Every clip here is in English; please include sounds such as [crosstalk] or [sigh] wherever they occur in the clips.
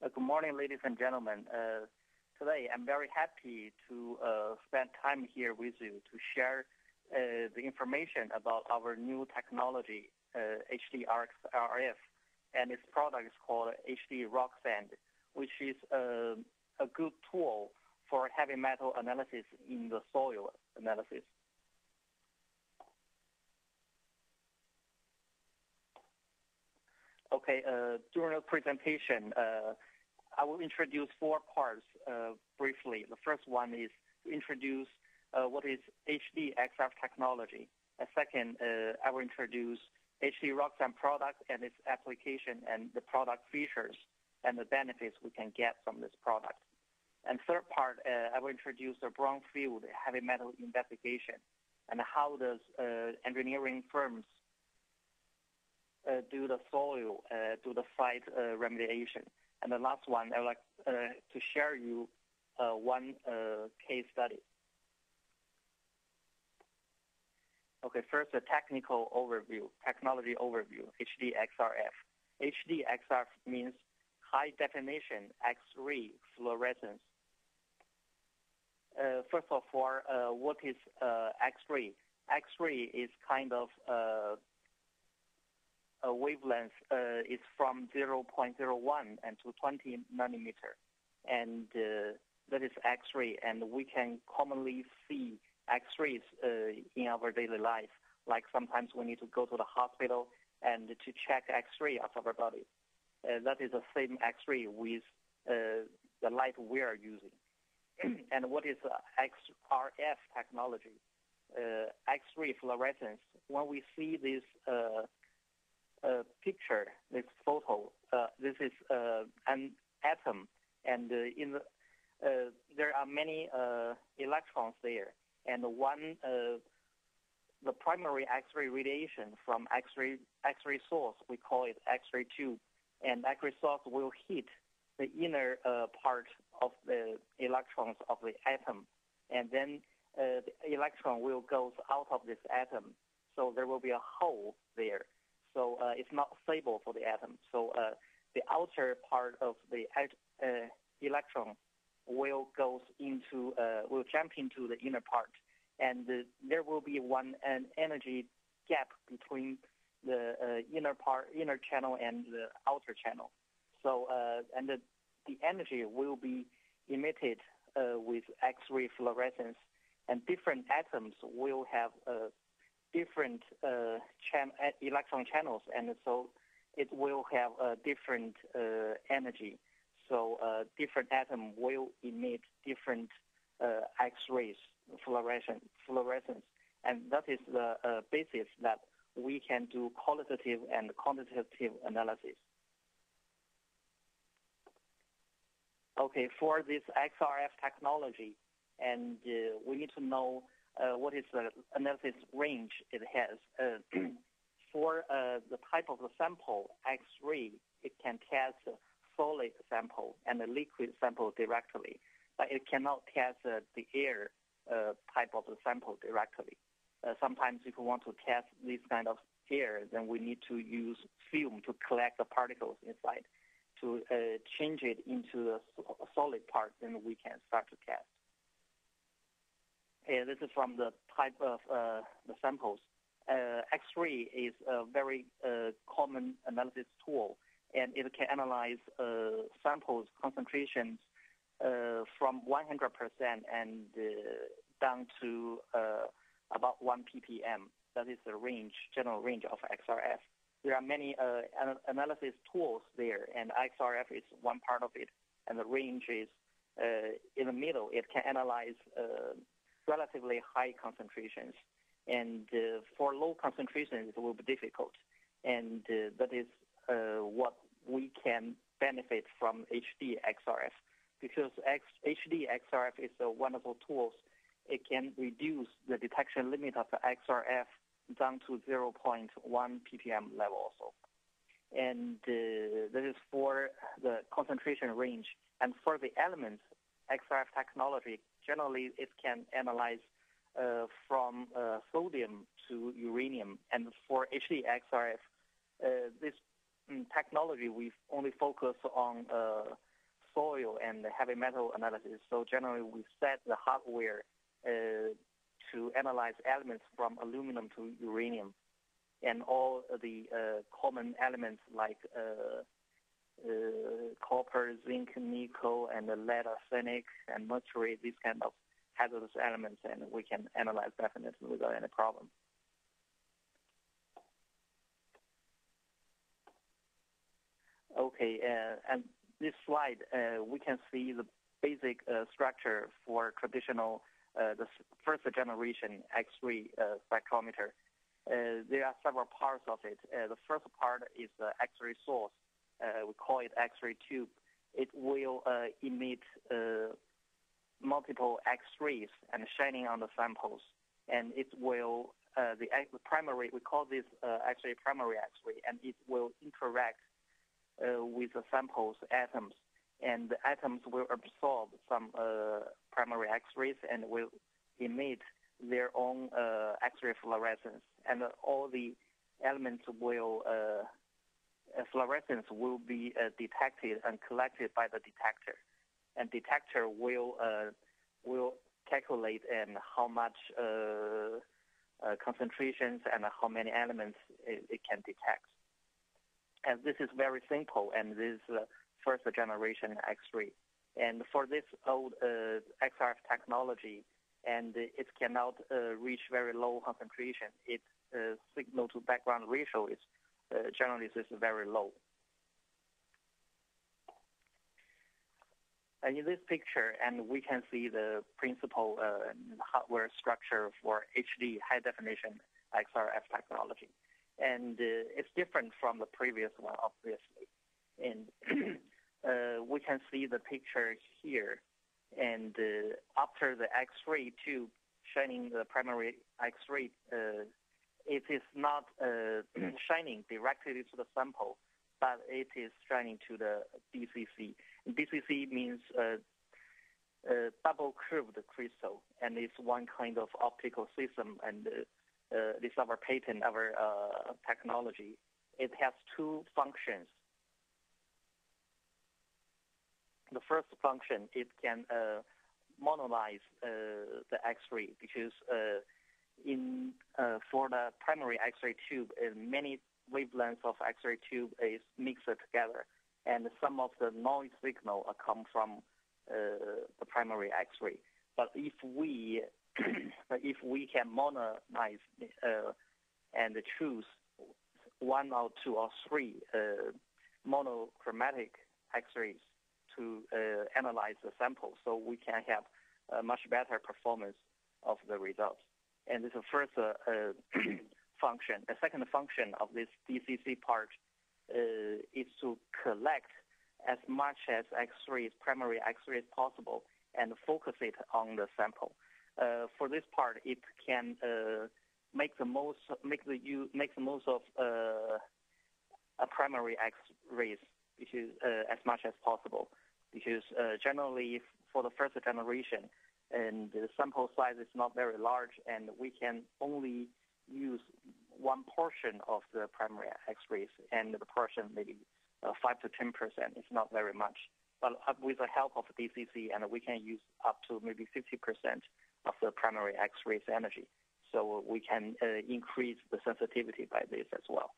Uh, good morning, ladies and gentlemen. Uh, today, I'm very happy to uh, spend time here with you to share uh, the information about our new technology, HD uh, and its product is called HD Rock Sand, which is uh, a good tool for heavy metal analysis in the soil analysis. Okay, uh, during the presentation, uh, I will introduce four parts uh, briefly. The first one is to introduce uh, what is HD XRF technology. A second, uh, I will introduce HD Rocksand product and its application and the product features and the benefits we can get from this product. And third part, uh, I will introduce the brownfield heavy metal investigation and how does engineering firms uh, do the soil, uh, do the site uh, remediation. And the last one, I would like to share you one case study. Okay, first the technical overview, technology overview, HDXRF. HDXRF means high definition X-ray fluorescence. Uh, first of all, uh, what is uh, X-ray? X-ray is kind of uh, wavelength uh, is from 0.01 and to 20 nanometer, and uh, that is X-ray, and we can commonly see X-rays uh, in our daily life. Like sometimes we need to go to the hospital and to check X-ray of our body. Uh, that is the same X-ray with uh, the light we are using. [clears throat] and what is XRF technology? X-ray fluorescence. When we see this uh, picture, this photo, uh, this is uh, an atom, and uh, in the, uh, there are many uh, electrons there, and one the primary X-ray radiation from X-ray X-ray source, we call it X-ray tube, and X-ray source will hit the inner part of the electrons of the atom, and then the electron will go out of this atom, so there will be a hole there so uh, it's not stable for the atom. So uh, the outer part of the uh, electron will goes into uh, will jump into the inner part, and there will be one an energy gap between the uh, inner part inner channel and the outer channel. So uh, and the, the energy will be emitted with X-ray fluorescence, and different atoms will have different uh, chan electron channels, and so it will have a different uh, energy. So uh, different atom will emit different uh, X-rays, fluorescence, fluorescence, and that is the uh, basis that we can do qualitative and quantitative analysis. Okay, for this XRF technology, and uh, we need to know uh, what is the analysis range it has. Uh, [clears throat] for uh, the type of the sample, X-ray, it can test solid sample and liquid sample directly, but it cannot test the air type of the sample directly. sometimes if we want to test this kind of air, then we need to use film to collect the particles inside. To uh, change it into a solid part, then we can start to test. Uh, this is from the type of uh, the samples. Uh, X-ray is a very common analysis tool, and it can analyze samples concentrations from 100% and down to about 1 ppm. That is the range, general range of XRF. There are many uh, analysis tools there, and XRF is one part of it. And the range is uh, in the middle. It can analyze uh, relatively high concentrations. And uh, for low concentrations, it will be difficult. And uh, that is uh, what we can benefit from HD XRF because X, HD XRF is a wonderful tool. It can reduce the detection limit of XRF down to 0.1 ppm level also. And uh, that is for the concentration range. And for the elements, XRF technology generally it can analyze uh, from uh, sodium to uranium. And for HDXRF, uh, this um, technology we only focus on uh, soil and heavy metal analysis. So generally, we set the hardware uh, to analyze elements from aluminum to uranium, and all the uh, common elements like uh, copper, zinc, nickel, and lead, arsenic, and mercury. These kind of hazardous elements, and we can analyze definitely without any problem. Okay, uh, and this slide, uh, we can see the basic uh, structure for traditional, uh, the first generation X-ray uh, spectrometer. There are several parts of it. the first part is the X-ray source. We call it X-ray tube. It will emit multiple X-rays and shining on the samples, and it will the, the primary we call this X-ray primary X-ray, and it will interact uh, with the sample's atoms, and the atoms will absorb some uh, primary X-rays and will emit their own uh, X-ray fluorescence, and all the elements will fluorescence will be detected and collected by the detector, and detector will will calculate and how much uh, uh, concentrations and how many elements it, it, can detect. And this is very simple, and this is uh, first generation X-ray. And for this old uh, XRF technology, and it cannot uh, reach very low concentration. Its uh, signal to background ratio is uh, generally this is very low. And in this picture, and we can see the principal uh, hardware structure for HD high definition XRF technology and uh, it's different from the previous one, obviously. And [clears throat] uh, we can see the picture here. And uh, after the X-ray tube shining the primary X-ray, uh, it is not uh, [clears throat] shining directly to the sample, but it is shining to the DCC. DCC means uh, double curved crystal, and it's one kind of optical system, and uh, this our patent, our uh, technology. It has two functions. The first function, it can uh, monolize uh, the X-ray because uh, in uh, for the primary X-ray tube, many wavelengths of X-ray tube is mixed together, and some of the noise signal come from the primary X-ray. But if we [clears throat] if we can monetize uh, and choose one or two or three uh, monochromatic X-rays to uh, analyze the sample, so we can have a much better performance of the results. And this is the first uh, uh, [clears throat] function. The second function of this DCC part uh, is to collect as much as X-rays, primary X-rays possible, and focus it on the sample. Uh, for this part, it can uh, make the most make the you make the most of uh, a primary X-rays because as much as possible. Because generally, for the first generation, and the sample size is not very large, and we can only use one portion of the primary X-rays, and the portion maybe uh, 5 to 10 percent. It's not very much. But with the help of DCC, and we can use up to maybe 50 percent of the primary X-rays energy. So we can uh, increase the sensitivity by this as well.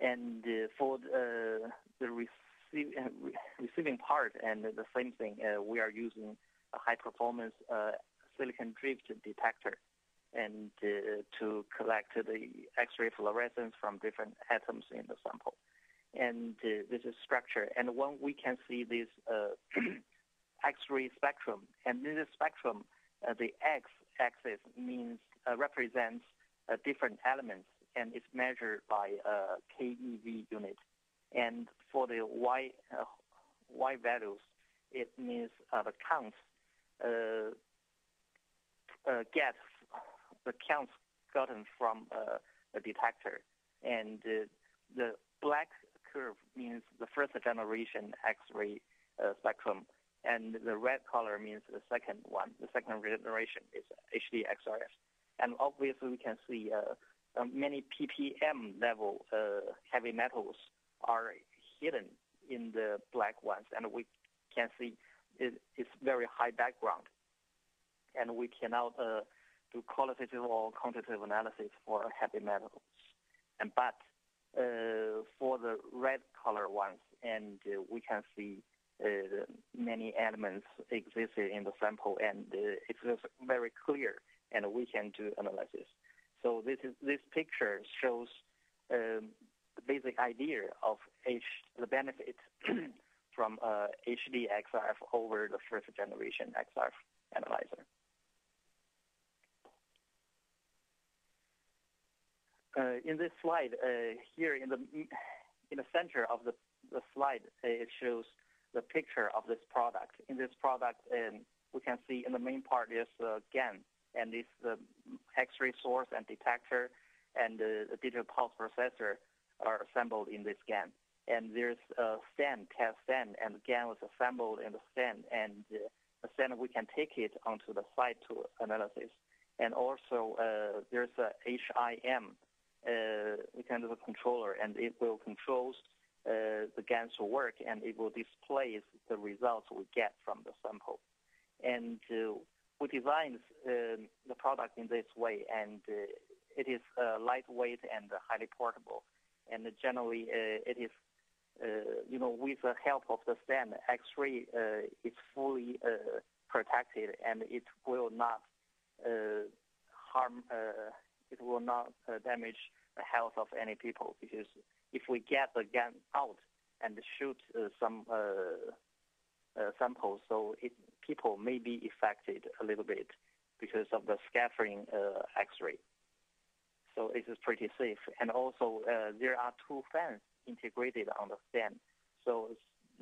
And uh, for the, the receive, uh, receiving part, and the same thing, uh, we are using high-performance uh, silicon drift detector and uh, to collect the X-ray fluorescence from different atoms in the sample. And this is structure. And when we can see this [clears throat] X-ray spectrum, and in this spectrum, uh, the x-axis means uh, represents uh, different elements and it's measured by a KeV unit. And for the y y values, it means the counts get the counts gotten from the detector. And the black curve means the first generation X-ray uh, spectrum, and the red color means the second one, the second generation is HD XRF. And obviously we can see uh, uh, many ppm level uh, heavy metals are hidden in the black ones, and we can see it, it's very high background, and we cannot uh, do qualitative or quantitative analysis for heavy metals. And but uh, for the red color ones, and uh, we can see uh, many elements existed in the sample, and uh, it's very clear, and we can do analysis. So this is this picture shows um, the basic idea of H, the benefit [clears throat] from uh, HD XRF over the first generation XRF analyzer. Uh, in this slide, uh, here in the in the center of the, the slide, uh, it shows the picture of this product. In this product, um, we can see in the main part is the GAN, and this the X-ray source and detector, and the digital pulse processor are assembled in this GAN. And there's a stand, test stand, and GAN was assembled in the stand, and uh, the stand we can take it onto the site to analysis. And also uh, there's a HIM, uh, can do a controller, and it will control uh, the GANs to work, and it will display the results we get from the sample. And uh, we designed um, the product in this way, and uh, it is lightweight and highly portable. And generally, uh, it is, you know, with the help of the stem, X-ray is fully protected, and it will not harm. it will not damage the health of any people because if we get the gun out and shoot uh, some uh, uh, samples, so it, people may be affected a little bit because of the scattering uh, X-ray. So it is pretty safe. And also, uh, there are two fans integrated on the stand. So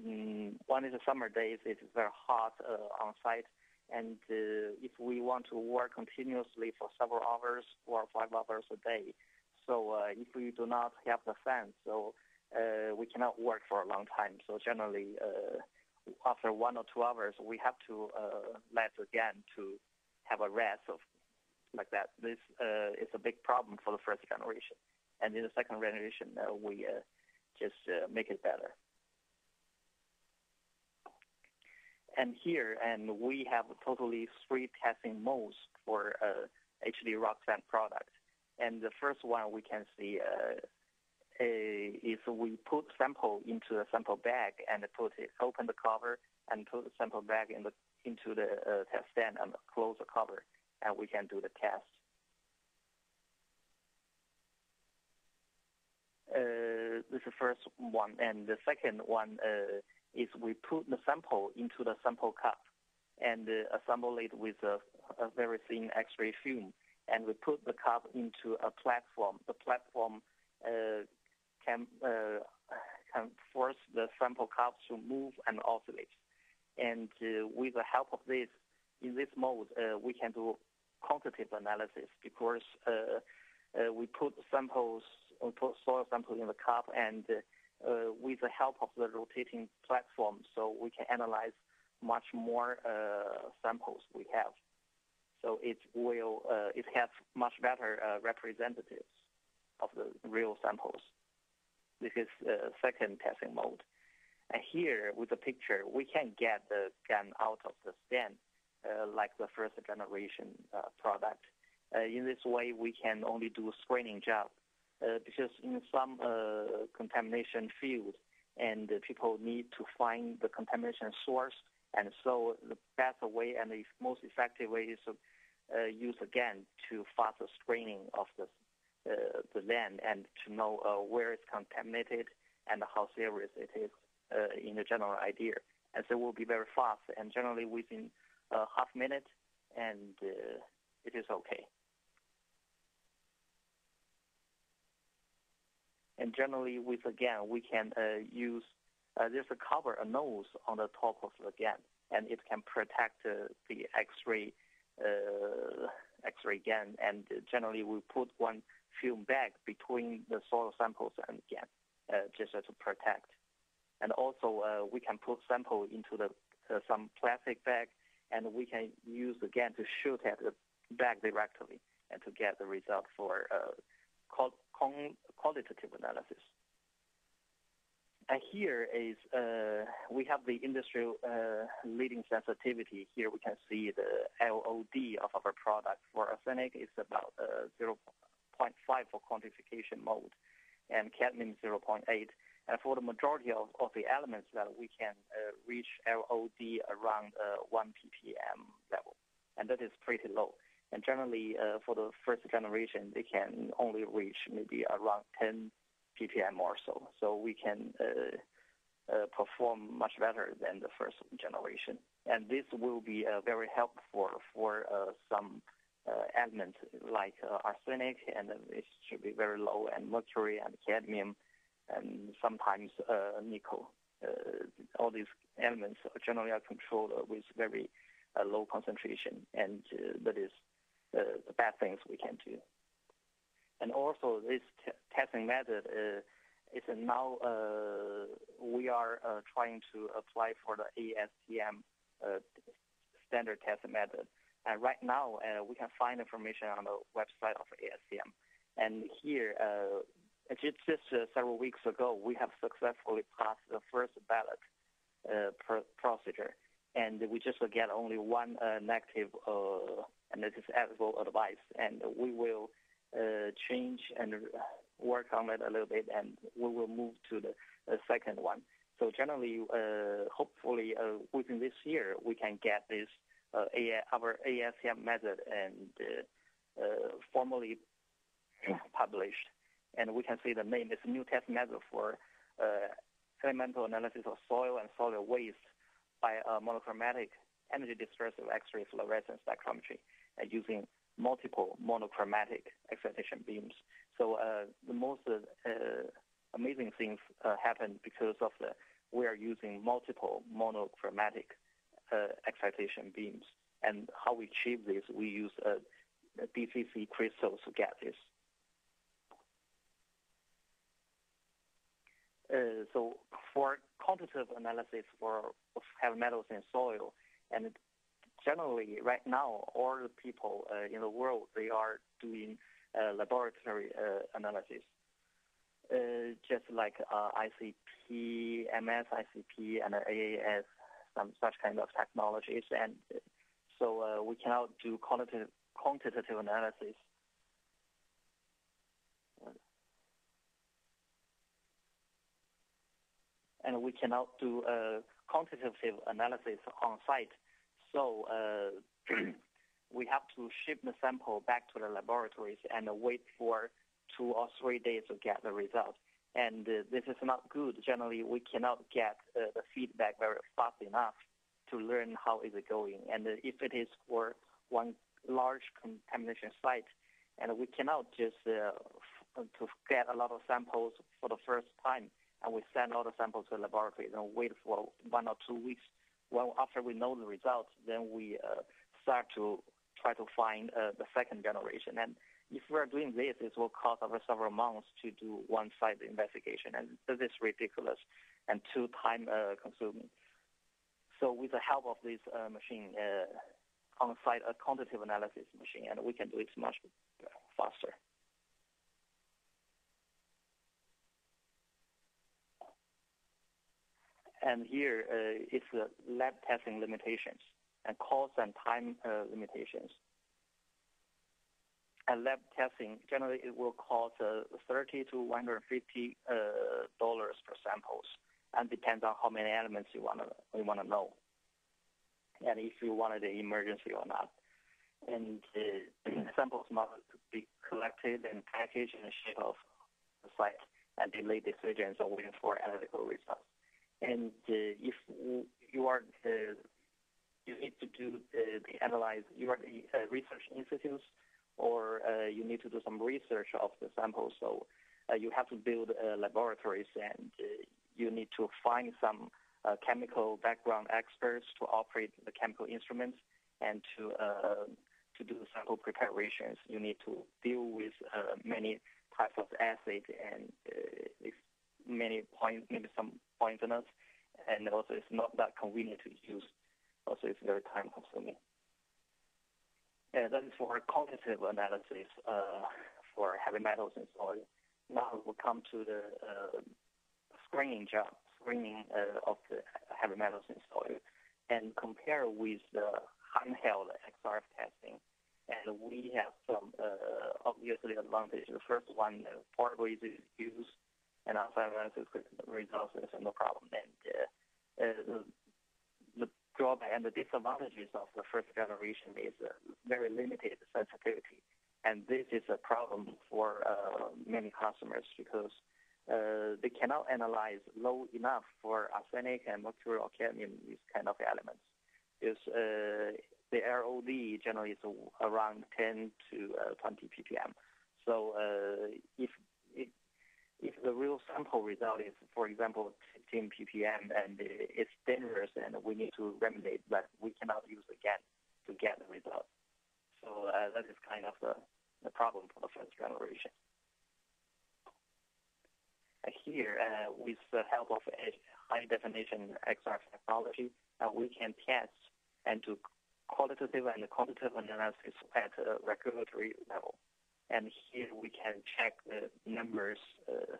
um, one is the summer days, it's very hot uh, on site. And if we want to work continuously for several hours or five hours a day, so uh, if we do not have the fan, so uh, we cannot work for a long time. So generally, uh, after one or two hours, we have to uh, let again to have a rest of like that. This uh, is a big problem for the first generation, and in the second generation, uh, we uh, just uh, make it better. And here, and we have totally three testing modes for uh, HD Rocksand product. And the first one we can see uh, is we put sample into a sample bag and put it, open the cover and put the sample bag in the, into the uh, test stand and close the cover, and we can do the test. Uh, this is the first one, and the second one uh, is we put the sample into the sample cup and uh, assemble it with a, a very thin X-ray film and we put the cup into a platform. The platform uh, can uh, can force the sample cup to move and oscillate. And uh, with the help of this, in this mode, uh, we can do quantitative analysis because uh, uh, we put samples, put soil sample in the cup, and with the help of the rotating platform, so we can analyze much more samples we have. So it will uh, it has much better uh, representatives of the real samples. This is the second testing mode. And here with the picture, we can get the gun out of the stand uh, like the first generation uh, product. Uh, in this way, we can only do screening job uh, because in some contamination field, and people need to find the contamination source and so the best way and the most effective way is to uh, use again to faster screening of the uh, the land and to know uh, where it's contaminated and how serious it is uh, in a general idea. And so it will be very fast and generally within half minute and uh, it is okay. And generally with again we can uh, use there's a cover, a nose on the top of the GAN, and it can protect the X-ray uh, X-ray GAN, and generally we put one film bag between the soil samples and GAN uh, just to protect. And also uh, we can put sample into the some plastic bag, and we can use the GAN to shoot at the bag directly and to get the result for qualitative analysis. And here is uh, we have the industry uh, leading sensitivity. Here we can see the LOD of our product. For arsenic, it's about 0.5 for quantification mode, and cadmium 0.8. And for the majority of, of the elements that we can reach LOD around 1 ppm level, and that is pretty low. And generally, uh, for the first generation, they can only reach maybe around 10 ppm or so. So we can uh, uh, perform much better than the first generation. And this will be uh, very helpful for uh, some uh, elements like arsenic, and it should be very low, and mercury and cadmium, and sometimes nickel. all these elements generally are controlled with very low concentration, and that is the bad things we can do. And also this t- testing method uh, is now uh, we are uh, trying to apply for the ASTM uh, standard testing method. And right now uh, we can find information on the website of ASTM. And here, uh, just, just several weeks ago, we have successfully passed the first ballot pr- procedure. And we just get only one negative, and this is eligible advice. And we will uh, change and work on it a little bit, and we will move to the second one. So generally, uh, hopefully, uh, within this year, we can get this our ASTM method and formally [clears throat] published. And we can see the name is new test method for elemental analysis of soil and soil waste by monochromatic energy dispersive X-ray fluorescence spectrometry using multiple monochromatic excitation beams. So uh, the most uh, amazing things uh, happen because of the we are using multiple monochromatic uh, excitation beams. And how we achieve this, we use uh, DCC crystals to get this. Uh, so for quantitative analysis for heavy metals in soil, and generally, right now, all the people uh, in the world, they are doing uh, laboratory uh, analysis. Uh, just like uh, ICP, MS, ICP, and AAS, some such kind of technologies. And so uh, we cannot do quantitative, quantitative analysis. And we cannot do quantitative analysis on site so uh, [clears throat] we have to ship the sample back to the laboratories and wait for two or three days to get the result. And uh, this is not good. Generally, we cannot get uh, the feedback very fast enough to learn how is it going. And uh, if it is for one large contamination site, and we cannot just uh, f- to get a lot of samples for the first time, and we send all the samples to the laboratory and wait for one or two weeks well, after we know the results, then we uh, start to try to find uh, the second generation. And if we are doing this, it will cost over several months to do one site investigation, and this is ridiculous and too time uh, consuming. So with the help of this uh, machine, uh, on-site a quantitative analysis machine, and we can do it much faster. And here uh, it's the lab testing limitations and cost and time uh, limitations. And lab testing, generally it will cost uh, 30 to 150 uh, dollars per samples, and depends on how many elements you want to you want to know, and if you wanted an emergency or not. And uh, [clears throat] samples must be collected and packaged in the shape of the site, and delay decisions or waiting for analytical results. And uh, if you are the, you need to do the, the analyze, you are the uh, research institutes, or uh, you need to do some research of the sample. So uh, you have to build uh, laboratories, and uh, you need to find some chemical background experts to operate the chemical instruments and to to do sample preparations. You need to deal with many types of acid and many points, maybe some poisonous, and also it's not that convenient to use. Also, it's very time consuming. And that is for quantitative analysis uh, for heavy metals and soil. Now we'll come to the uh, screening job, screening uh, of the heavy metals in soil, and compare with the handheld XRF testing. And we have some uh, obviously advantage. The first one, uh, portable easy to use, and also analysis results is no problem. And uh, uh, the, drawback and the disadvantages of the first generation is very limited sensitivity. And this is a problem for uh, many customers because uh, they cannot analyze low enough for arsenic and mercury or cadmium, these kind of elements. Because uh, the ROD generally is around 10 to uh, 20 ppm. So uh, if, if, if the real sample result is, for example, 15 ppm and it's dangerous and we need to remedy that we cannot use again to get the result. So uh, that is kind of the, the problem for the first generation here, uh, with the help of a high definition XR technology, uh, we can test and do qualitative and quantitative analysis at a regulatory level. And here we can check the numbers uh,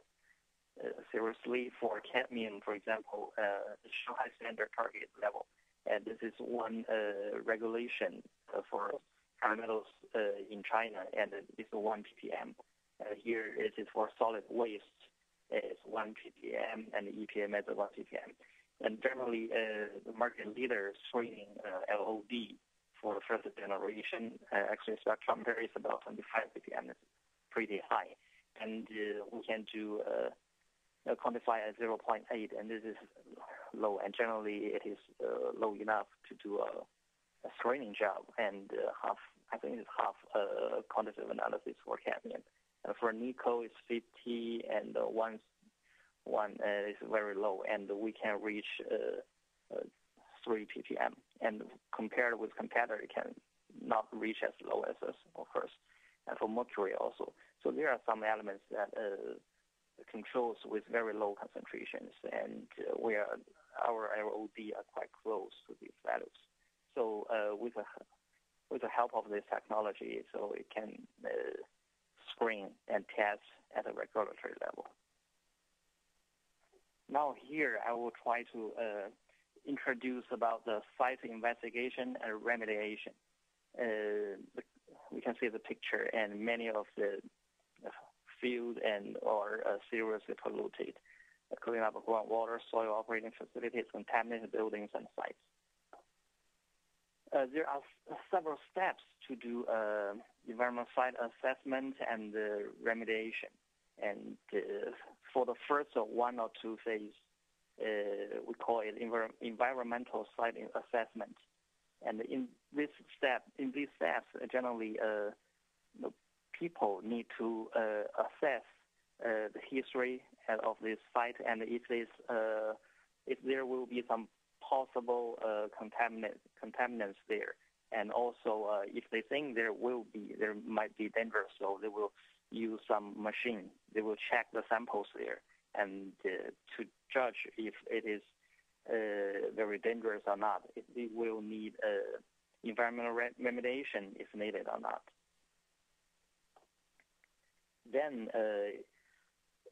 uh, seriously for cadmium, for example, uh, the Shanghai standard target level. And this is one regulation for heavy metals in China, and it's 1 ppm. here it is for solid waste it's 1 ppm and EPM is 1 ppm. And generally, the market leader screening LOD for the first generation X-ray spectrometer is about 25 ppm. It's pretty high. And uh, we can do uh, quantify at 0.8, and this is low. And generally, it is uh, low enough to do a, a screening job, and half, I think it's half quantitative analysis for cadmium. Uh, for nickel, it's 50, and one one is very low, and we can reach 3 ppm. And compared with competitor, it can not reach as low as us, of course, and for mercury also. So there are some elements that controls with very low concentrations, and uh, where our ROD are quite close to these values. So uh, with, a, with the help of this technology, so it can uh, screen and test at a regulatory level. Now here I will try to uh, introduce about the site investigation and remediation. Uh, we can see the picture and many of the field and or uh, seriously polluted, cleaning up groundwater, soil operating facilities, contaminated buildings and sites. Uh, there are several steps to do uh, environmental site assessment and uh, remediation. And uh, for the first one or two phase, uh, we call it envir environmental site assessment. And in this step, in these steps, generally, the people need to assess the history of this site and if, this, if there will be some possible uh, contaminant, contaminants there. And also, uh, if they think there will be, there might be danger, so they will use some machine. They will check the samples there and uh, to judge if it is uh, very dangerous or not. If they will need uh, environmental remediation if needed or not. Then,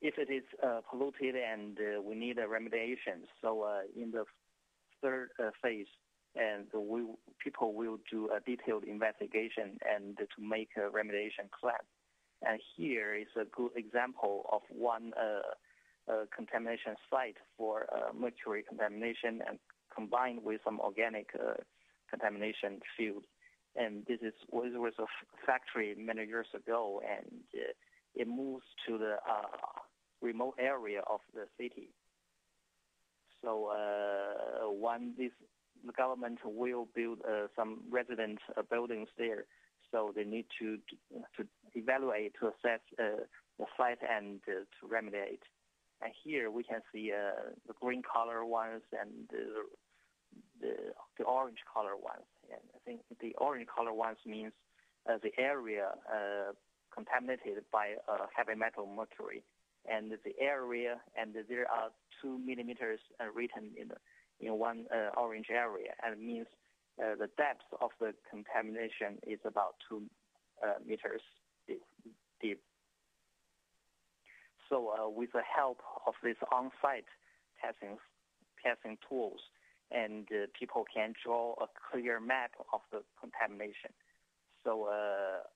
if it is polluted and we need a remediation, so in the third phase, and we, people will do a detailed investigation and to make a remediation plan. And here is a good example of one uh, contamination site for uh, mercury contamination and combined with some organic uh, contamination field. And this is was, was a factory many years ago, and uh, it moves to the remote area of the city. So uh, one, this the government will build uh, some resident uh, buildings there. So they need to to evaluate, to assess the site and to remediate. And here we can see the green color ones and the, the, the orange color ones. And I think the orange color ones means uh, the area uh, contaminated by uh, heavy metal mercury and the area, and there are two millimeters uh, written in in one uh, orange area, and it means uh, the depth of the contamination is about two meters deep. So uh, with the help of this on-site testing testing tools, and uh, people can draw a clear map of the contamination. So uh,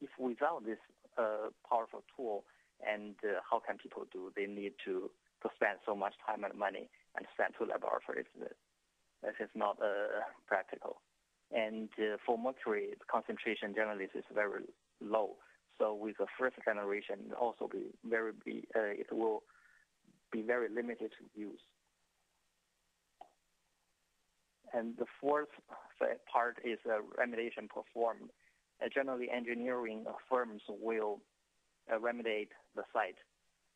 if without this powerful tool, and how can people do? They need to, to spend so much time and money and send to laboratories. This is not practical. And for mercury, the concentration generally is very low. So with the first generation, also be very be, it will be very limited use. And the fourth part is uh, remediation performed. Uh, generally, engineering firms will uh, remediate the site.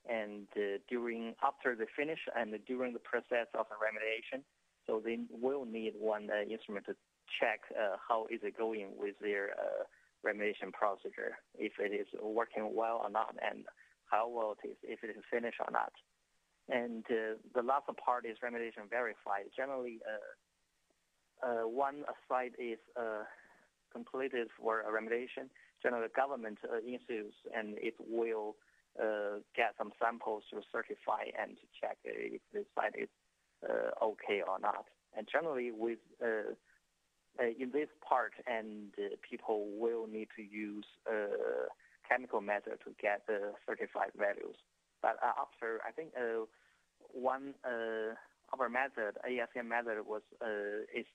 And uh, during after the finish and during the process of the remediation, so they will need one uh, instrument to check uh, how is it going with their remediation procedure, if it is working well or not, and how well it is, if it is finished or not. And the last part is remediation verified. Generally, uh, one site is uh, completed for a remediation. Generally, government uh, institutes and it will get some samples to certify and to check if the site is okay or not. And generally, with in this part, and people will need to use chemical method to get the certified values. But after, I think one our method, ASTM method, was uh, is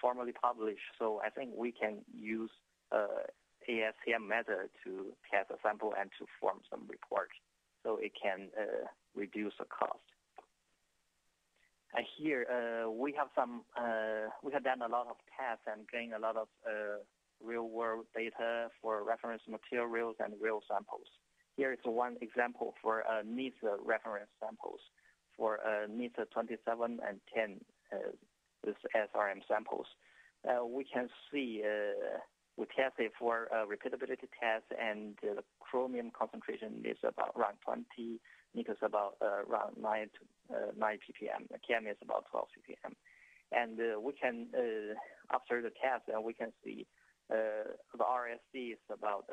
formally published. So I think we can use uh, method to test a sample and to form some report, so it can uh, reduce the cost. Uh, here uh, we have some. Uh, we have done a lot of tests and gained a lot of uh, real-world data for reference materials and real samples. Here is one example for NIST reference samples for NIST 27 and 10 with SRM samples. Uh, we can see uh, we tested for repeatability test, and the chromium concentration is about around 20, nickel is about uh, around 9 to, 9 ppm, cadmium is about 12 ppm. And we can, after the test, we can see the RSC is about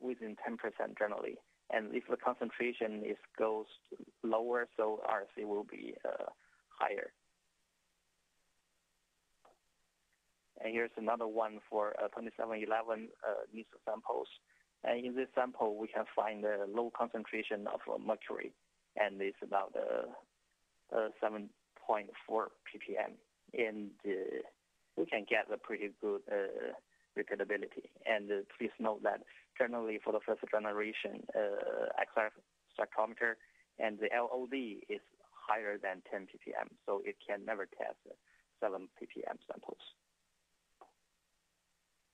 within 10% generally. And if the concentration is goes lower, so RSC will be uh, higher. And here's another one for uh, 2711 uh, NIST samples. And in this sample, we can find a low concentration of mercury, and it's about uh, uh, 7.4 ppm. And uh, we can get a pretty good uh, repeatability. And uh, please note that generally for the first generation uh, XRF spectrometer, and the LOD is higher than 10 ppm, so it can never test 7 ppm samples.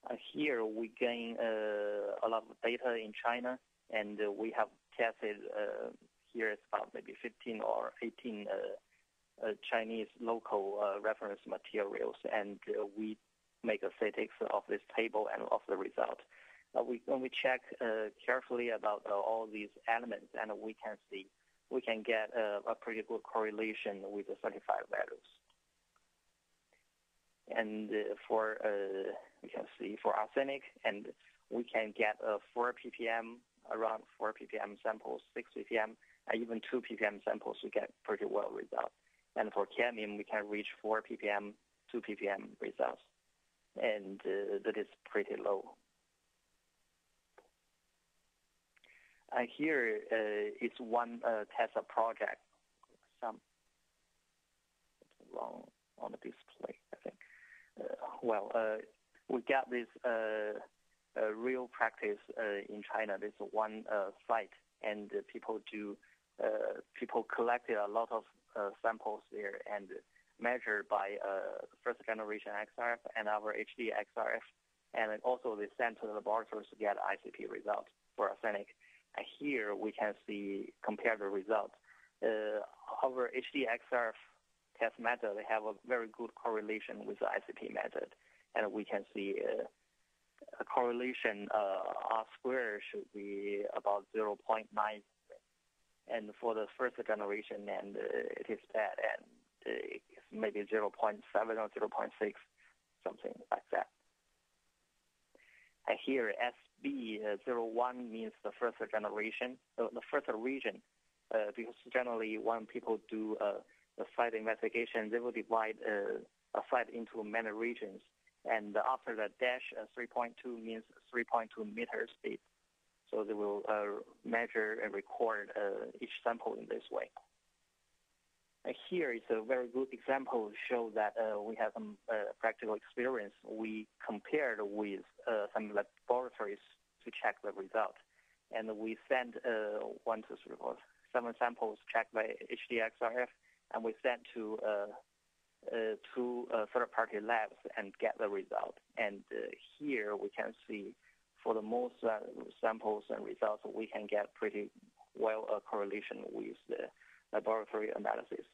Uh, here we gain uh, a lot of data in China, and uh, we have tested uh, here it's about maybe 15 or 18 uh, uh, Chinese local reference materials, and we make a statistics of this table and of the result. we, when we check carefully about all these elements, and we can see we can get a pretty good correlation with the certified values. And uh, for, uh, we can see for arsenic, and we can get a 4 ppm, around 4 ppm samples, 6 ppm, and even 2 ppm samples, we get pretty well results. And for cadmium, we can reach 4 ppm, 2 ppm results. And uh, that is pretty low. Uh, here uh, is one uh, project. Some wrong on the display. Uh, Uh, well, uh, we got this uh, uh real practice uh, in China. There's one site, and people do people collected a lot of samples there and measured by first generation XRF and our HD XRF, and also they sent to the laboratories to get ICP results for arsenic. Here we can see, compare the results. Uh, our HD-XRF test method they have a very good correlation with the ICP method, and we can see uh, a correlation uh, R square should be about 0.9. And for the first generation, and uh, it is bad, and it's maybe 0.7 or 0.6, something like that. And here, SB01 means the first generation, the first region, uh, because generally when people do uh, the site investigation, they will divide a site into many regions. And after the dash, 3.2 means 3.2 meters deep. So they will measure and record each sample in this way. Here is a very good example to show that uh, we have some uh, practical experience. We compared with uh, some laboratories to check the result. And we sent one, two, three, four, seven samples checked by HDXRF, and we sent to two third-party labs and get the result. And here we can see for the most samples and results, we can get pretty well a correlation with the laboratory analysis.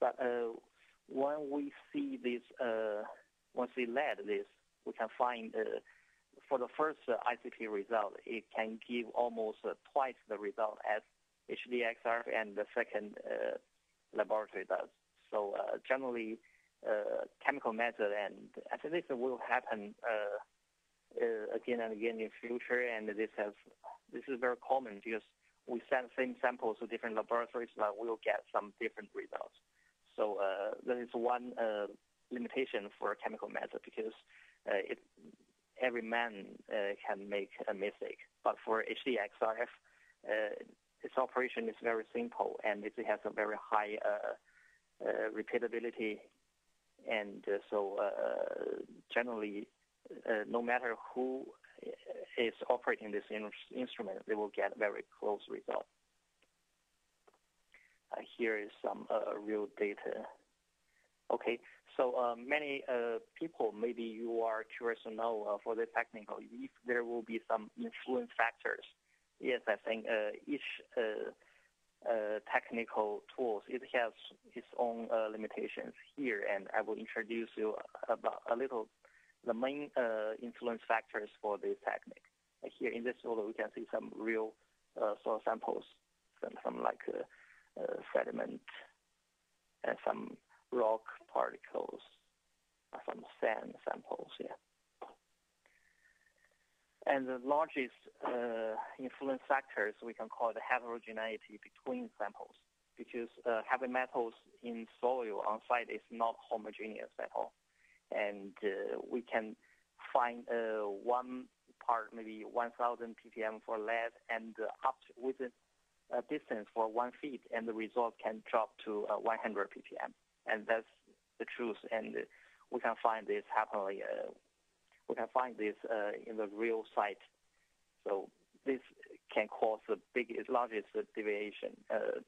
But uh, when we see this, uh, once we led this, we can find uh, for the first uh, ICP result, it can give almost uh, twice the result as HDXR and the second uh, laboratory does. So generally, chemical method, and I think this will happen again and again in future, and this has this is very common because we send same samples to different laboratories, but we'll get some different results. So uh, that is one uh, limitation for chemical method because uh, it, every man uh, can make a mistake. But for HDXRF, uh, its operation is very simple and it has a very high uh, repeatability. And so generally, no matter who is operating this in instrument, they will get very close results. Uh, here is some uh, real data. Okay, so uh, many people, maybe you are curious to know for the technical, if there will be some influence factors. Yes, I think each technical tools, it has its own limitations here, and I will introduce you about a little the main uh, influence factors for this technique. Here in this photo, we can see some real uh, soil samples, some, some like uh, sediment and some rock particles, some sand samples. Yeah. And the largest uh, influence factors we can call the heterogeneity between samples because uh, heavy metals in soil on site is not homogeneous at all and uh, we can find uh, one part, maybe 1,000 ppm for lead, and uh, up to within a distance for one feet, and the result can drop to 100 ppm. And that's the truth. And we can find this happily. We can find this in the real site. So this can cause the biggest, largest deviation uh,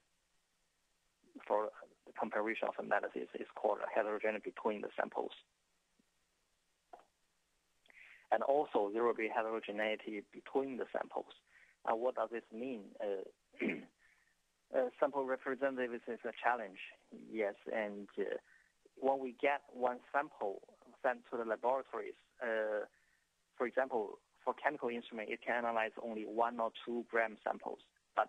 for the comparison of analysis is called heterogeneity between the samples. And also, there will be heterogeneity between the samples. Uh, what does this mean? Uh, [clears throat] uh, sample representative is a challenge, yes. And uh, when we get one sample sent to the laboratories, uh, for example, for chemical instrument, it can analyze only one or two gram samples. But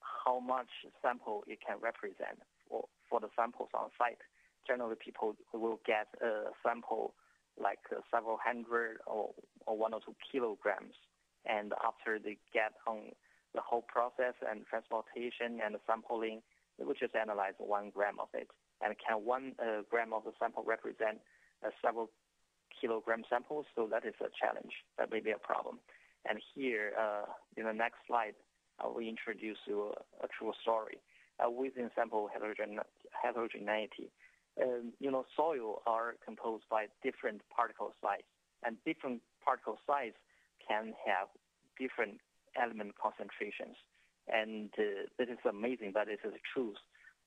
how much sample it can represent for, for the samples on site? Generally, people will get a sample like uh, several hundred or, or one or two kilograms. And after they get on the whole process and transportation and sampling, we will just analyze one gram of it. And can one uh, gram of the sample represent uh, several kilogram samples? So that is a challenge. That may be a problem. And here, uh, in the next slide, I will introduce you a, a true story. Uh, within sample heterogen heterogeneity, um, you know, soil are composed by different particle size, and different particle size can have different element concentrations. And uh, is amazing, but it is truth.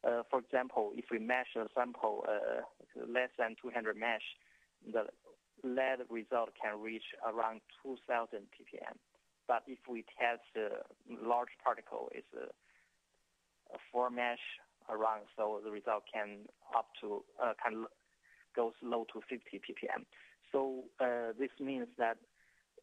Uh, for example, if we measure a sample uh, less than 200 mesh, the lead result can reach around 2,000 ppm. But if we test a large particle, it's 4 mesh around, so the result can up to uh, can goes low to 50 ppm. So uh, this means that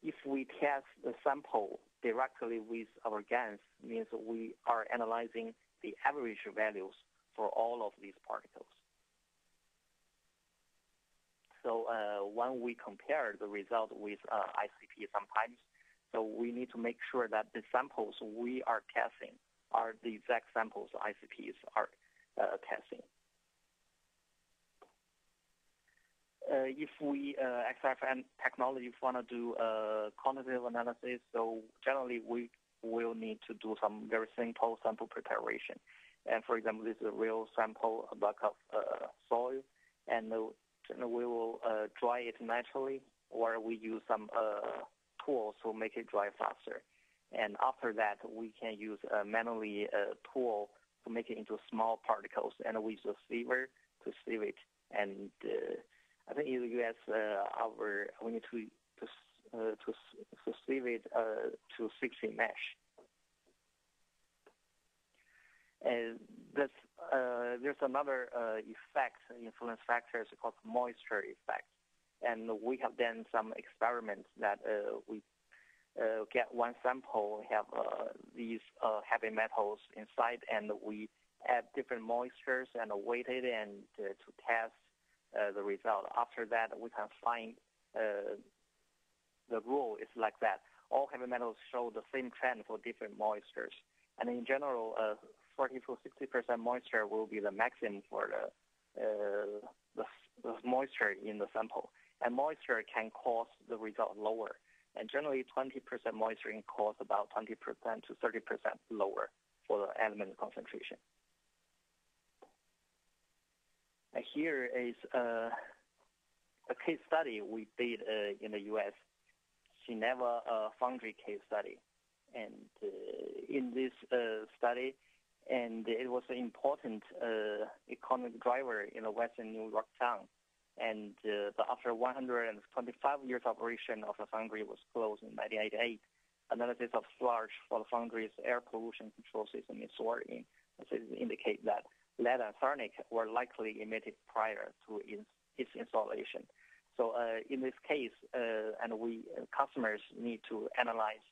if we test the sample directly with our GANs, means we are analyzing the average values for all of these particles. So uh, when we compare the result with uh, ICP, sometimes So we need to make sure that the samples we are testing are the exact samples ICPs are uh, testing. Uh, if we uh, XRF technology want to do uh, quantitative analysis, so generally we will need to do some very simple sample preparation. And for example, this is a real sample, a block of soil, and uh, we will uh, dry it naturally, or we use some uh, tools to make it dry faster. And after that, we can use a manually a tool to make it into small particles, and we use a sieve to sieve it. And uh, I think in the U.S., uh, our we need to to uh, to, to sieve it uh, to 60 mesh. And uh, there's another uh, effect, influence factors called moisture effect. And we have done some experiments that uh, we uh, get one sample, have uh, these uh, heavy metals inside, and we add different moistures and weight it and to test the result. After that, we can find the rule is like that. All heavy metals show the same trend for different moistures. And in general, uh, 40 to 60 percent moisture will be the maximum for the, uh, the, the moisture in the sample. And moisture can cause the result lower. And generally, 20 percent moisture can cause about 20 percent to 30 percent lower for the element concentration. And here is uh, a case study we did uh, in the U.S. Geneva uh, foundry case study. And uh, in this uh, study, and it was an important uh, economic driver in the Western New York town. And uh, after 125 years of operation of the foundry was closed in 1988, analysis of sludge for the foundry's air pollution control system in Soaring indicate that lead and arsenic were likely emitted prior to its installation. So uh, in this case, uh, and we uh, customers need to analyze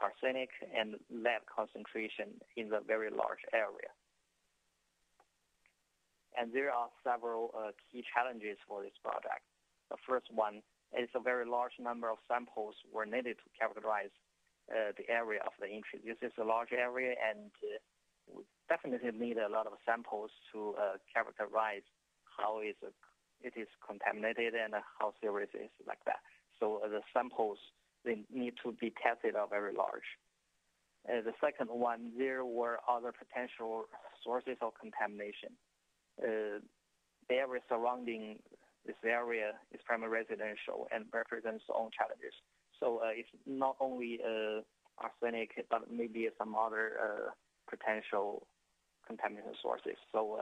arsenic and lead concentration in the very large area. And there are several uh, key challenges for this project. The first one is a very large number of samples were needed to characterize uh, the area of the entry. This is a large area, and uh, we definitely need a lot of samples to characterize how is it is contaminated and how serious it is like that. So uh, the samples they need to be tested are very large. Uh, the second one, there were other potential sources of contamination. Uh, the area surrounding this area is primarily residential and represents own challenges. So uh, it's not only uh, arsenic, but maybe some other uh, potential contamination sources. So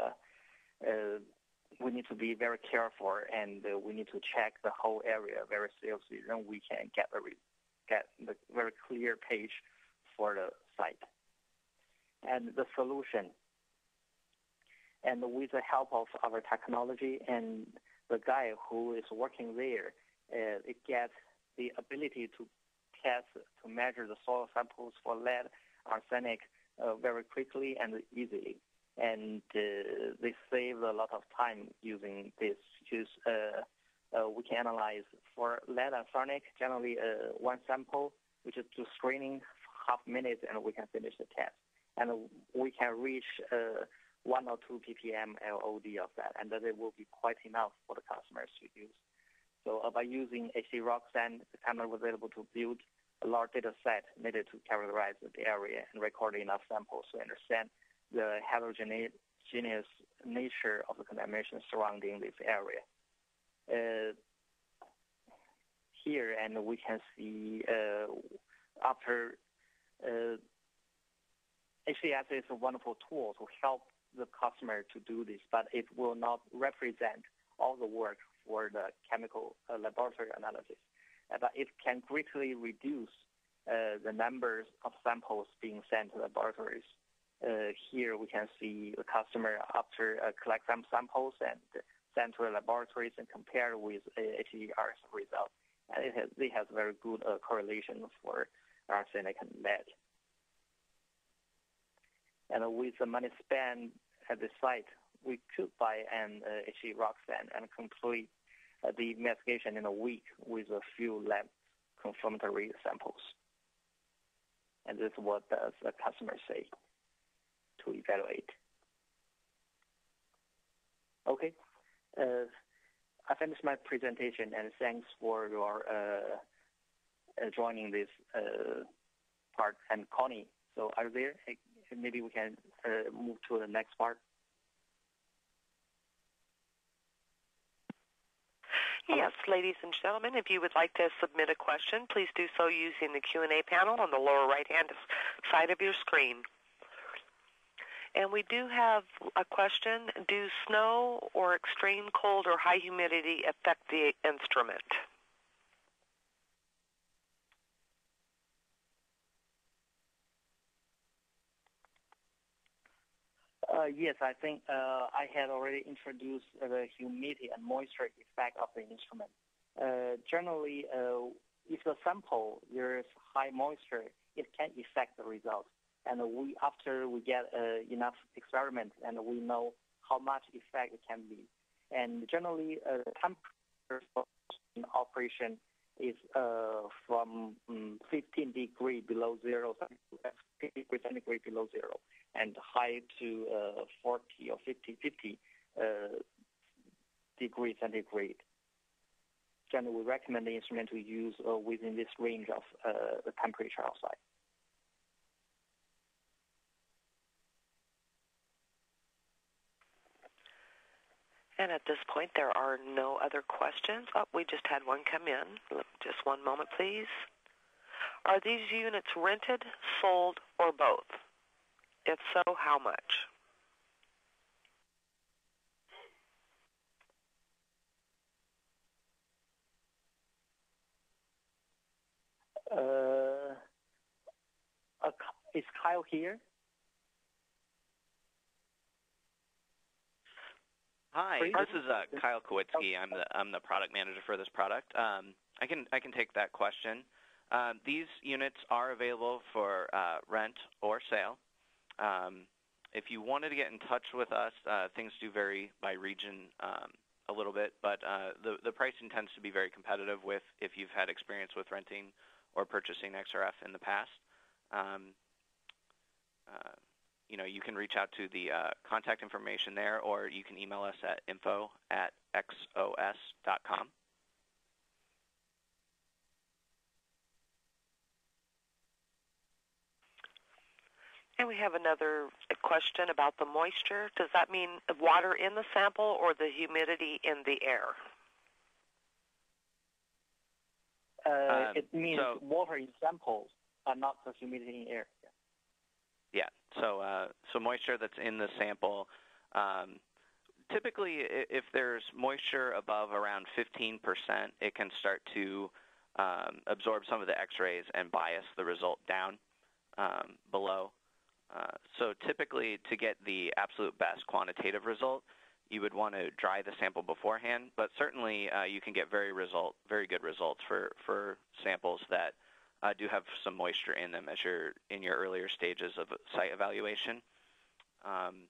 we need to be very careful and uh, we need to check the whole area very seriously. Then we can get a get the very clear page for the site. And the solution. And with the help of our technology and the guy who is working there, uh, it gets the ability to test, to measure the soil samples for lead, arsenic uh, very quickly and easily and uh, they save a lot of time using this because uh, we can analyze for lead and arsenic generally uh, one sample, which is to screening half minutes, and we can finish the test. And we can reach uh, one or two ppm LOD of that, and that it will be quite enough for the customers to use. So uh, by using HD Rocksand, the camera was able to build a large data set needed to characterize the area and record enough samples to understand the heterogeneous nature of the contamination surrounding this area. Uh, here, and we can see uh, after uh, HDS is a wonderful tool to help the customer to do this, but it will not represent all the work for the chemical uh, laboratory analysis. Uh, but it can greatly reduce uh, the numbers of samples being sent to laboratories uh, here we can see the customer after uh, collect some samples and the laboratories and compare with HDR's result. And it has, they have very good uh, correlation for arsenic and lead. And with the money spent at the site, we could buy an uh, HD Rocksand and complete uh, the investigation in a week with a few lab confirmatory samples. and this is what does the customer say to evaluate. Okay. I finished my presentation, and thanks for your uh, uh, joining this uh, part. And Connie, so are there? Maybe we can move to the next part. Yes, ladies and gentlemen, if you would like to submit a question, please do so using the Q&A panel on the lower right-hand side of your screen. And we do have a question. Do snow or extreme cold or high humidity affect the instrument? Uh, yes, I think uh, I had already introduced the humidity and moisture effect of the instrument. Uh, generally, uh, if the sample there is high moisture, it can affect the results. And we, after we get uh, enough experiments and we know how much effect it can be. And generally, uh, temperature in operation is from um, 15 degree below zero, 50 centigrade below zero and high to uh, 40 or 50, 50 uh, degrees centigrade. Generally, we recommend the instrument to use uh, within this range of uh, the temperature outside. And at this point, there are no other questions. Oh, we just had one come in. Just one moment, please. Are these units rented, sold, or both? If so, how much? Uh, is Kyle here? Hi, this is uh, Kyle Kowitsky. I'm the I'm the product manager for this product. Um, I can I can take that question. Um, these units are available for uh, rent or sale. Um, if you wanted to get in touch with us, uh, things do vary by region um, a little bit, but uh, the, the pricing tends to be very competitive with if you've had experience with renting or purchasing XRF in the past. You know, you can reach out to the uh, contact information there, or you can email us at info at xos.com. And we have another question about the moisture. Does that mean water in the sample or the humidity in the air? Uh, um, it means so, water in samples, but not the humidity in air. Yeah. So, uh, so moisture that's in the sample. Um, typically, if there's moisture above around 15%, it can start to um, absorb some of the X-rays and bias the result down um, below. Uh, so typically, to get the absolute best quantitative result, you would want to dry the sample beforehand. But certainly, uh, you can get very result, very good results for for samples that uh, do have some moisture in them as you're in your earlier stages of site evaluation. Um,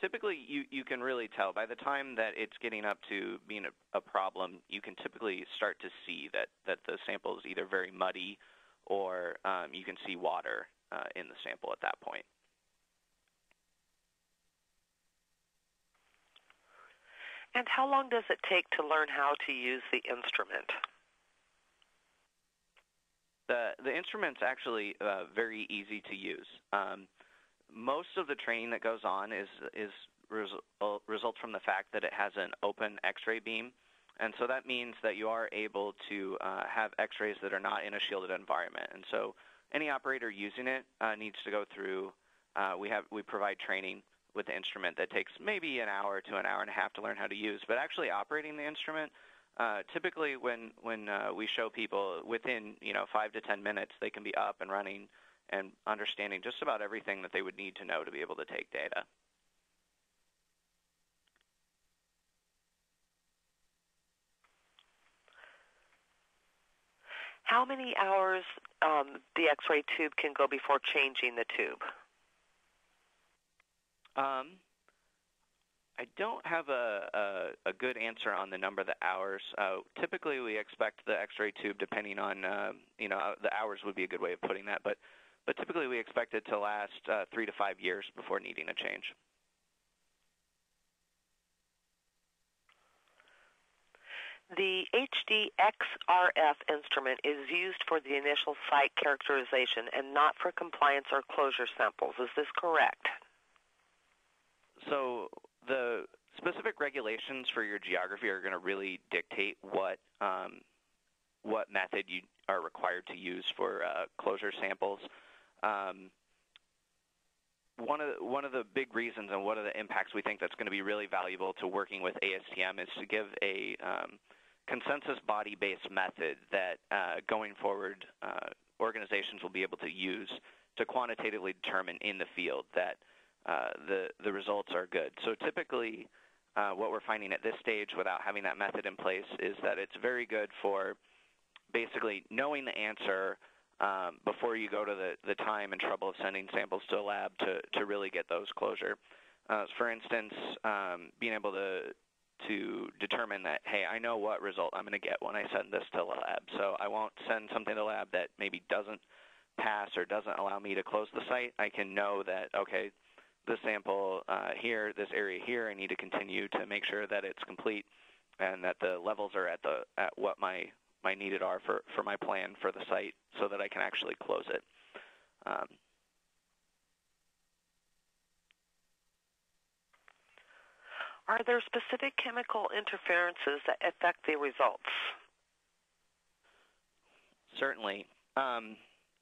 typically, you, you can really tell by the time that it's getting up to being a, a problem, you can typically start to see that, that the sample is either very muddy or um, you can see water uh, in the sample at that point. And how long does it take to learn how to use the instrument? The, the instrument's actually uh, very easy to use. Um, most of the training that goes on is, is resu- results from the fact that it has an open X-ray beam. And so that means that you are able to uh, have X-rays that are not in a shielded environment. And so any operator using it uh, needs to go through. Uh, we have we provide training with the instrument that takes maybe an hour to an hour and a half to learn how to use. But actually operating the instrument, uh, typically when when uh, we show people within you know five to ten minutes, they can be up and running and understanding just about everything that they would need to know to be able to take data. How many hours um, the X-ray tube can go before changing the tube? Um, I don't have a, a, a, good answer on the number of the hours. Uh, typically, we expect the X-ray tube, depending on uh, you know the hours, would be a good way of putting that. But but typically we expect it to last uh, three to five years before needing a change. The HD-XRF instrument is used for the initial site characterization and not for compliance or closure samples. Is this correct? So the specific regulations for your geography are going to really dictate what um, what method you are required to use for uh, closure samples. Um, one of the, one of the big reasons and one of the impacts we think that's going to be really valuable to working with ASTM is to give a um, consensus body-based method that uh, going forward uh, organizations will be able to use to quantitatively determine in the field that uh, the the results are good. So typically, uh, what we're finding at this stage, without having that method in place, is that it's very good for basically knowing the answer um, before you go to the, the time and trouble of sending samples to a lab to, to really get those closure. Uh, for instance, um, being able to to determine that, hey, I know what result I'm going to get when I send this to a lab. So I won't send something to the lab that maybe doesn't pass or doesn't allow me to close the site. I can know that, okay, the sample uh, here, this area here, I need to continue to make sure that it's complete and that the levels are at the at what my my needed are for, for my plan for the site so that I can actually close it. Um, Are there specific chemical interferences that affect the results? Certainly. Um,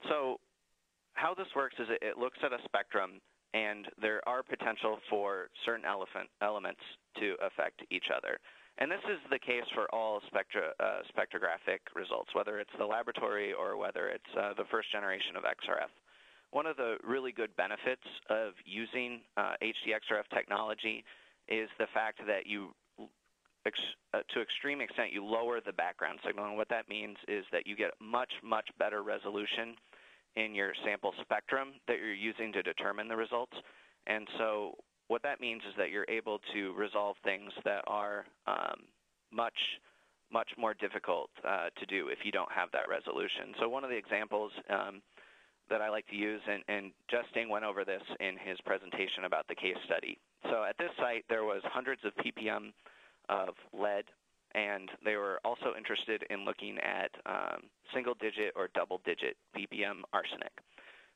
so how this works is it, it, looks at a spectrum and there are potential for certain elements to affect each other. And this is the case for all spectra, uh, spectrographic results, whether it's the laboratory or whether it's uh, the first generation of XRF. One of the really good benefits of using uh, HD-XRF technology is the fact that you, ex uh, to extreme extent, you lower the background signal. And what that means is that you get much, much better resolution in your sample spectrum that you're using to determine the results. And so what that means is that you're able to resolve things that are um, much, much more difficult uh, to do if you don't have that resolution. So one of the examples um, that I like to use, and, and Justin went over this in his presentation about the case study. So at this site, there was hundreds of ppm of lead, and they were also interested in looking at um, single-digit or double-digit ppm arsenic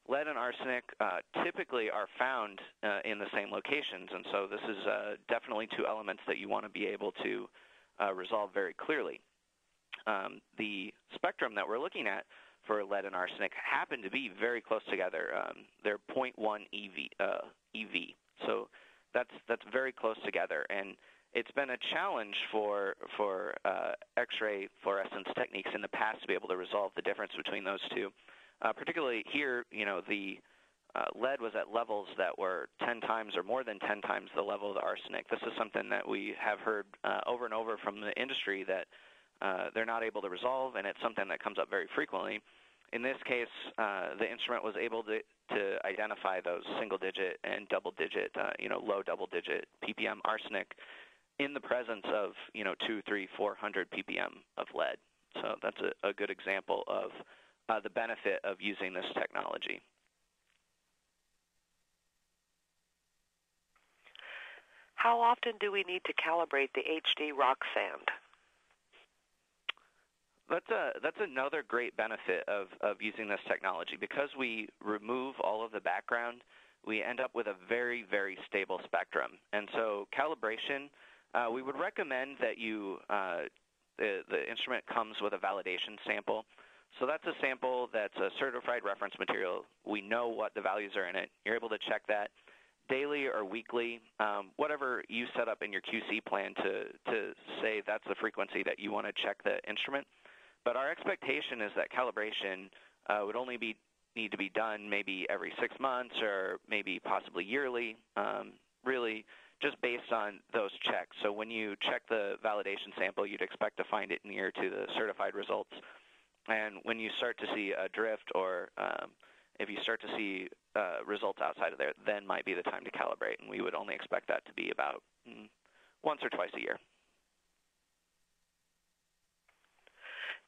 lead and arsenic uh, typically are found uh, in the same locations, and so this is uh, definitely two elements that you want to be able to uh, resolve very clearly. Um, the spectrum that we're looking at for lead and arsenic happen to be very close together. Um, they're 0.1 EV, uh, EV, so that's that's very close together, and it's been a challenge for for uh, X-ray fluorescence techniques in the past to be able to resolve the difference between those two. Uh, particularly here, you know, the uh, lead was at levels that were 10 times or more than 10 times the level of the arsenic. This is something that we have heard uh, over and over from the industry that uh, they're not able to resolve, and it's something that comes up very frequently. In this case, uh, the instrument was able to, to identify those single-digit and double-digit, you know, low double-digit ppm arsenic in the presence of, you know, two, three, four hundred ppm of lead. So that's a, a good example of uh, the benefit of using this technology. How often do we need to calibrate the HD rock sand? That's a that's another great benefit of, of using this technology because we remove all of the background. We end up with a very very stable spectrum, and so calibration. Uh, we would recommend that you uh, the the instrument comes with a validation sample. So that's a sample that's a certified reference material. We know what the values are in it. You're able to check that daily or weekly, um, whatever you set up in your QC plan to, to say that's the frequency that you want to check the instrument. But our expectation is that calibration uh, would only be need to be done maybe every six months or maybe possibly yearly, um, really just based on those checks. So when you check the validation sample, you'd expect to find it near to the certified results. And when you start to see a drift or um, if you start to see uh, results outside of there, then might be the time to calibrate. And we would only expect that to be about mm, once or twice a year.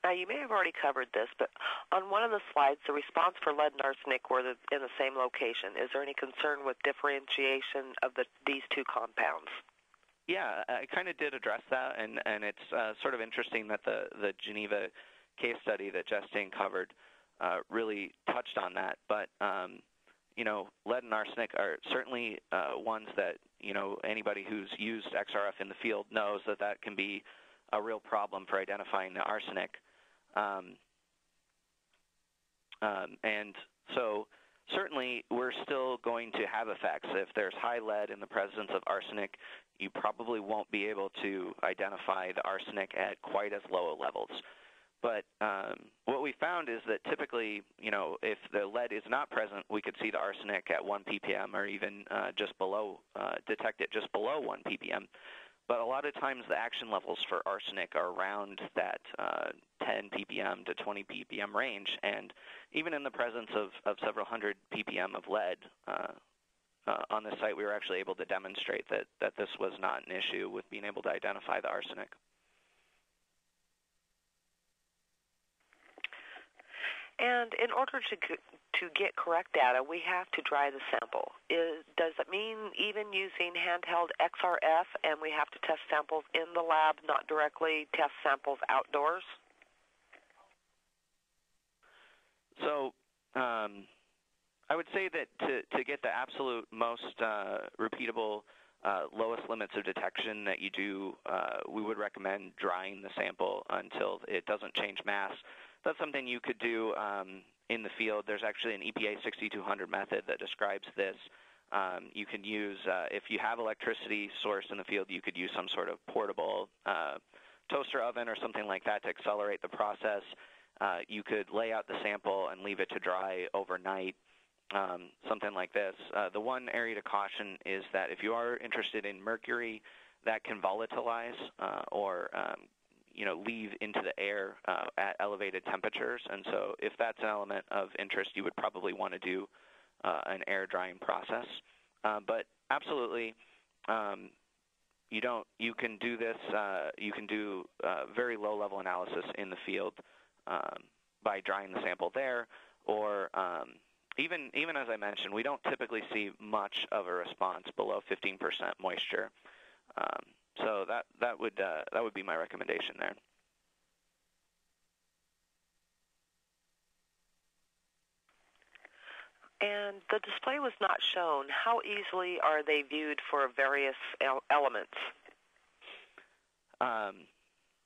Now, you may have already covered this, but on one of the slides, the response for lead and arsenic were in the same location. Is there any concern with differentiation of the, these two compounds? Yeah, I kind of did address that, and, and it's uh, sort of interesting that the, the Geneva case study that Justine covered uh, really touched on that. But, um, you know, lead and arsenic are certainly uh, ones that, you know, anybody who's used XRF in the field knows that that can be a real problem for identifying the arsenic. Um, um, and so certainly we're still going to have effects. If there's high lead in the presence of arsenic, you probably won't be able to identify the arsenic at quite as low levels. But um, what we found is that typically, you know, if the lead is not present, we could see the arsenic at 1 ppm or even uh, just below, uh, detect it just below 1 ppm. But a lot of times the action levels for arsenic are around that uh, 10 ppm to 20 ppm range. And even in the presence of, of several hundred ppm of lead uh, uh, on this site, we were actually able to demonstrate that, that this was not an issue with being able to identify the arsenic. And in order to to get correct data, we have to dry the sample. Is, does it mean even using handheld XRF and we have to test samples in the lab, not directly test samples outdoors? So um, I would say that to, to get the absolute most uh, repeatable uh, lowest limits of detection that you do, uh, we would recommend drying the sample until it doesn't change mass that's something you could do um, in the field. There's actually an EPA 6200 method that describes this. Um, you can use, uh, if you have electricity source in the field, you could use some sort of portable uh, toaster oven or something like that to accelerate the process. Uh, you could lay out the sample and leave it to dry overnight, um, something like this. Uh, the one area to caution is that if you are interested in mercury, that can volatilize uh, or um, you know, leave into the air uh, at elevated temperatures. And so if that's an element of interest, you would probably want to do uh, an air drying process. Uh, but absolutely, um, you don't. You can do this. Uh, you can do uh, very low level analysis in the field um, by drying the sample there, or um, even even as I mentioned, we don't typically see much of a response below 15% moisture. So that that would uh, that would be my recommendation there. And the display was not shown. How easily are they viewed for various elements? Um,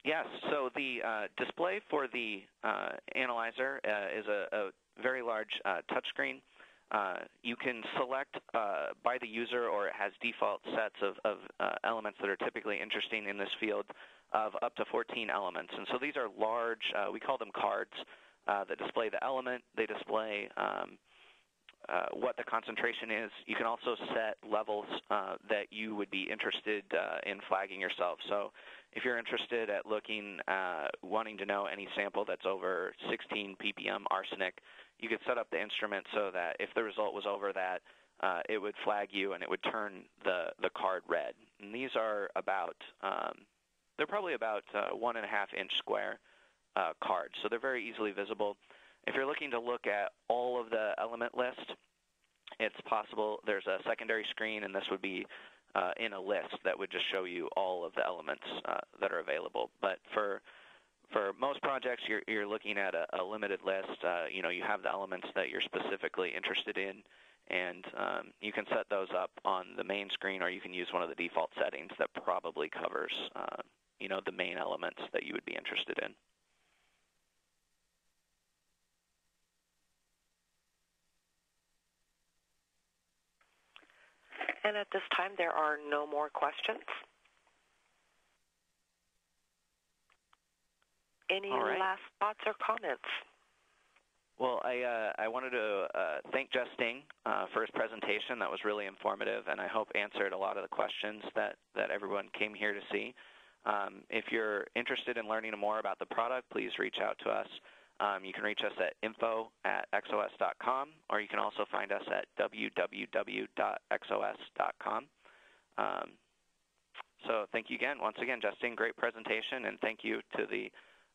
yes, so the uh, display for the uh, analyzer uh, is a, a, very large uh, touchscreen uh, you can select uh, by the user or it has default sets of, of uh, elements that are typically interesting in this field of up to 14 elements. And so these are large, uh, we call them cards, uh, that display the element. They display um, what the concentration is. You can also set levels that you would be interested in flagging yourself. So if you're interested at looking, wanting to know any sample that's over 16 ppm arsenic, you could set up the instrument so that if the result was over that, uh, it would flag you and it would turn the, the card red. And these are about, um, they're probably about uh, one and a half inch square uh, cards, so they're very easily visible. If you're looking to look at all of the element list, it's possible there's a secondary screen, and this would be uh, in a list that would just show you all of the elements uh, that are available. But for for most projects, you're, you're looking at a, a limited list. Uh, you know, you have the elements that you're specifically interested in, and um, you can set those up on the main screen, or you can use one of the default settings that probably covers, uh, you know, the main elements that you would be interested in. And at this time, there are no more questions. Any right. last thoughts or comments? Well, I, uh, I wanted to uh, thank Justine uh, for his presentation. That was really informative, and I hope answered a lot of the questions that, that everyone came here to see. Um, if you're interested in learning more about the product, please reach out to us. Um, you can reach us at info at xos.com, or you can also find us at www.xos.com. Um, so thank you again. Once again, Justin. great presentation, and thank you to the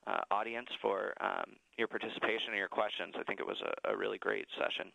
uh, audience for um, your participation and your questions. I think it was a, a really great session.